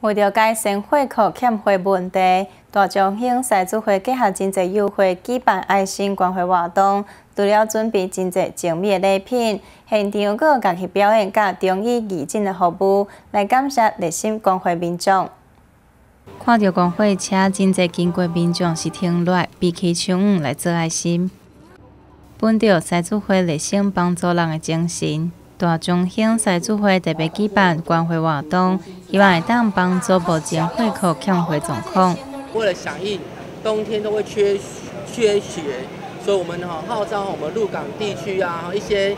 为了改善会客欠费问题，大中兴赛主会结合真济优惠，举办爱心关怀活动，除了准备真济精美礼品，现场阁有家去表演甲中医义诊的服务，来感谢热心关怀民众。看到关怀车真济经过民众是停落比起枪五来做爱心，本着赛主会热心帮助人的精神。大中兴赛主会特别举办关怀活动，希望会当帮助目前会口欠费状况。为了响应冬天都会缺缺血，所以我们哈号召我们鹿港地区啊一些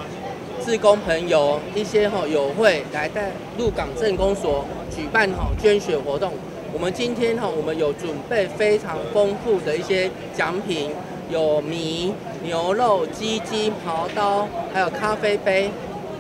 志工朋友、一些哈友会来在鹿港镇公所举办哈捐血活动。我们今天哈我们有准备非常丰富的一些奖品，有米、牛肉、鸡精、刨刀，还有咖啡杯。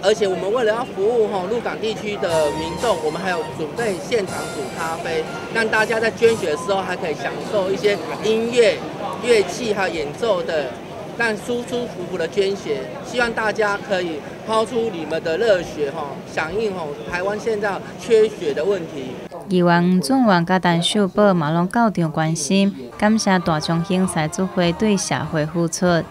而且我们为了要服务哈鹿港地区的民众，我们还有准备现场煮咖啡，让大家在捐血的时候还可以享受一些音乐、乐器还有演奏的，让舒舒服服的捐血。希望大家可以抛出你们的热血哈，响应哈台湾现在缺血的问题。议员总员甲陈秀宝马龙高调关心，感谢大中兴赛组会对社会付出。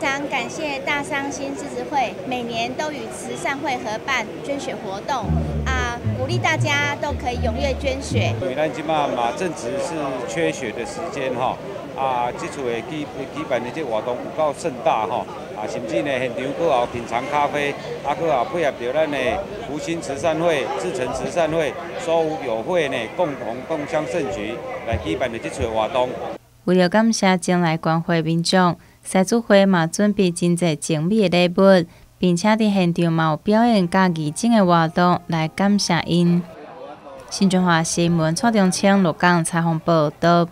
常感谢大伤心支持会每年都与慈善会合办捐血活动啊，鼓励大家都可以踊跃捐血。因为咱即马嘛正值是缺血的时间哈，啊，这次的举举办的这活动有够盛大哈，啊，甚至呢现场佫有品尝咖啡，啊，佫有配合着咱的福星慈善会、志诚慈善会所有友会呢共同共襄盛举来举办的这次活动。为了感谢前来关怀民众。赛主会嘛准备真侪精美诶礼物，并且伫现场嘛有表演家己整诶活动来感谢因。新中华新闻蔡中青、罗岗采访报道。